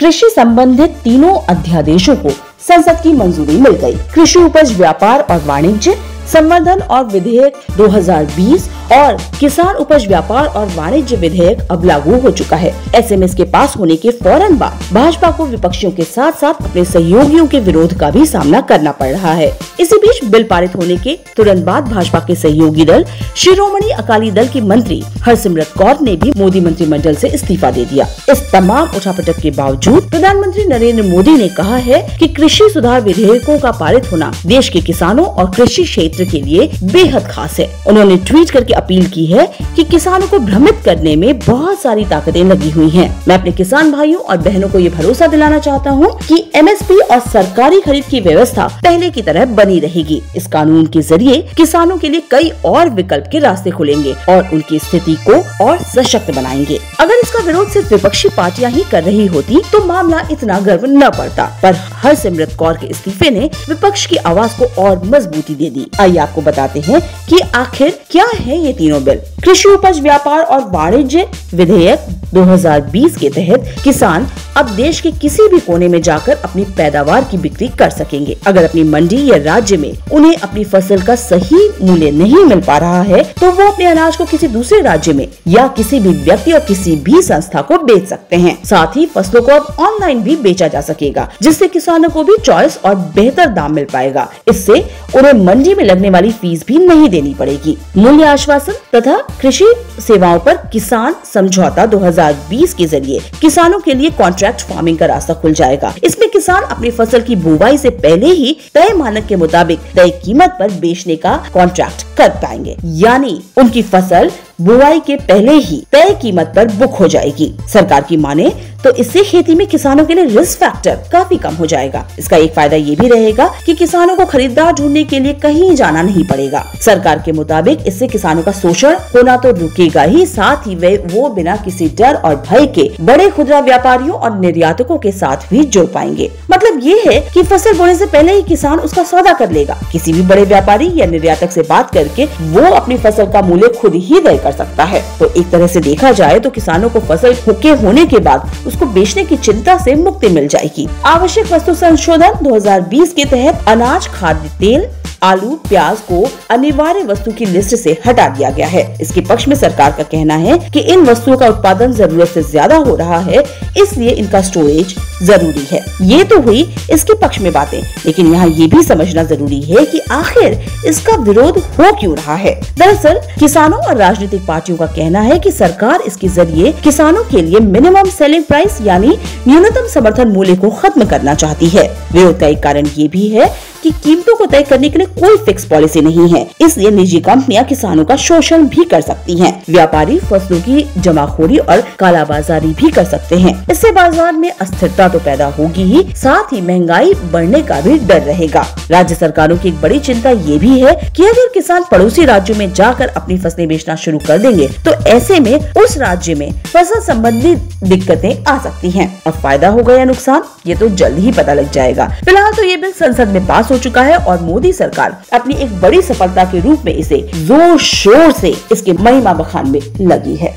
कृषि संबंधित तीनों अध्यादेशों को संसद की मंजूरी मिल गई। कृषि उपज, व्यापार और वाणिज्य संवर्धन और विधेयक 2020 और किसान उपज व्यापार और वाणिज्य विधेयक अब लागू हो चुका है। एसएमएस के पास होने के फ़ौरन बाद भाजपा को विपक्षियों के साथ साथ अपने सहयोगियों के विरोध का भी सामना करना पड़ रहा है। इसी बीच बिल पारित होने के तुरंत बाद भाजपा के सहयोगी दल, शिरोमणि अकाली दल की मंत्री हरसिमरत कौर ने भी मोदी मंत्रिमंडल से इस्तीफा दे दिया। इस तमाम उठापटक के बावजूद प्रधानमंत्री नरेंद्र मोदी ने कहा है कि कृषि सुधार विधेयकों का पारित होना देश के किसानों और कृषि क्षेत्र क्षेत्र के लिए बेहद खास है। उन्होंने ट्वीट करके अपील की है कि किसानों को भ्रमित करने में बहुत सारी ताकतें लगी हुई हैं। मैं अपने किसान भाइयों और बहनों को ये भरोसा दिलाना चाहता हूँ कि एमएसपी और सरकारी खरीद की व्यवस्था पहले की तरह बनी रहेगी। इस कानून के ज़रिए किसानों के लिए कई और विकल्प के रास्ते खुलेंगे और उनकी स्थिति को और सशक्त बनाएँगे। अगर इसका विरोध सिर्फ़ विपक्षी पार्टियाँ ही कर रही होती तो मामला इतना गर्व न पड़ता। पर हर सिमरत कौर के इस्तीफे ने विपक्ष की आवाज़ को और मजबूती दे दी। आइए आपको बताते हैं कि आखिर क्या है ये तीनों बिल? कृषि उपज, व्यापार और वाणिज्य विधेयक 2020 के तहत किसान अब देश के किसी भी कोने में जाकर अपनी पैदावार की बिक्री कर सकेंगे। अगर अपनी मंडी या राज्य में उन्हें अपनी फ़सल का सही मूल्य नहीं मिल पा रहा है तो वो अपने अनाज को किसी दूसरे राज्य में या किसी भी व्यक्ति और किसी भी संस्था को बेच सकते हैं। साथ ही फ़सलों को अब ऑनलाइन भी बेचा जा सकेगा, जिससे किसानों को भी चॉइस और बेहतर दाम मिल पाएगा। इससे उन्हें मंडी में लगने वाली फ़ीस भी नहीं देनी पड़ेगी। मूल्य आश्वासन तथा कृषि सेवाओं पर किसान समझौता 2020 के ज़रिए किसानों के लिए कॉन्ट्रैक्ट फ़ार्मिंग का रास्ता खुल जाएगा। इसमें किसान अपनी फ़सल की बुवाई से पहले ही तय मानक के मुताबिक तय कीमत पर बेचने का कॉन्ट्रैक्ट कर पाएँगे। यानी उनकी फ़सल बुआई के पहले ही तय कीमत पर बुक हो जाएगी। सरकार की माने तो इससे खेती में किसानों के लिए रिस्क फैक्टर काफ़ी कम हो जाएगा। इसका एक फ़ायदा ये भी रहेगा कि किसानों को खरीदार ढूँढने के लिए कहीं जाना नहीं पड़ेगा। सरकार के मुताबिक इससे किसानों का शोषण होना तो रुकेगा ही, साथ ही वे वो बिना किसी डर और भय के बड़े खुदरा व्यापारियों और निर्यातकों के साथ भी जुड़ पाएँगे। मतलब ये है कि फ़सल बोने से पहले ही किसान उसका सौदा कर लेगा। किसी भी बड़े व्यापारी या निर्यातक से बात करके वो अपनी फ़सल का मूल्य खुद ही तय कर सकता है। तो एक तरह से देखा जाए तो किसानों को फ़सल के होने के बाद उसको बेचने की चिंता से मुक्ति मिल जाएगी। आवश्यक वस्तु संशोधन 2020 के तहत अनाज, खाद्य तेल आलू, प्याज को अनिवार्य वस्तु की लिस्ट से हटा दिया गया है। इसके पक्ष में सरकार का कहना है कि इन वस्तुओं का उत्पादन ज़रूरत से ज़्यादा हो रहा है, इसलिए इनका स्टोरेज ज़रूरी है। ये तो हुई इसके पक्ष में बातें, लेकिन यहाँ ये भी समझना ज़रूरी है कि आखिर इसका विरोध हो क्यों रहा है? दरअसल, किसानों और राजनीतिक पार्टियों का कहना है कि सरकार इसके ज़रिए किसानों के लिए मिनिमम सेलिंग प्राइस यानी न्यूनतम समर्थन मूल्य को खत्म करना चाहती है। विरोध का एक कारण ये भी है कि कीमतों को तय करने के लिए कोई फिक्स पॉलिसी नहीं है। इसलिए निजी कंपनियाँ किसानों का शोषण भी कर सकती हैं। व्यापारी फ़सलों की जमाखोरी और कालाबाजारी भी कर सकते हैं। इससे बाज़ार में अस्थिरता तो पैदा होगी ही, साथ ही महँगाई बढ़ने का भी डर रहेगा। राज्य सरकारों की एक बड़ी चिंता ये भी है कि अगर किसान पड़ोसी राज्यों में जाकर अपनी फ़सलें बेचना शुरू कर देंगे तो ऐसे में उस राज्य में फ़सल संबंधी दिक्कतें आ सकती हैं। और फ़ायदा होगा या नुकसान, ये तो जल्द ही पता लग जाएगा। फ़िलहाल तो ये बिल संसद में पास हो चुका है और मोदी सरकार अपनी एक बड़ी सफलता के रूप में इसे ज़ोर शोर से इसके महिमा बखान में लगी है।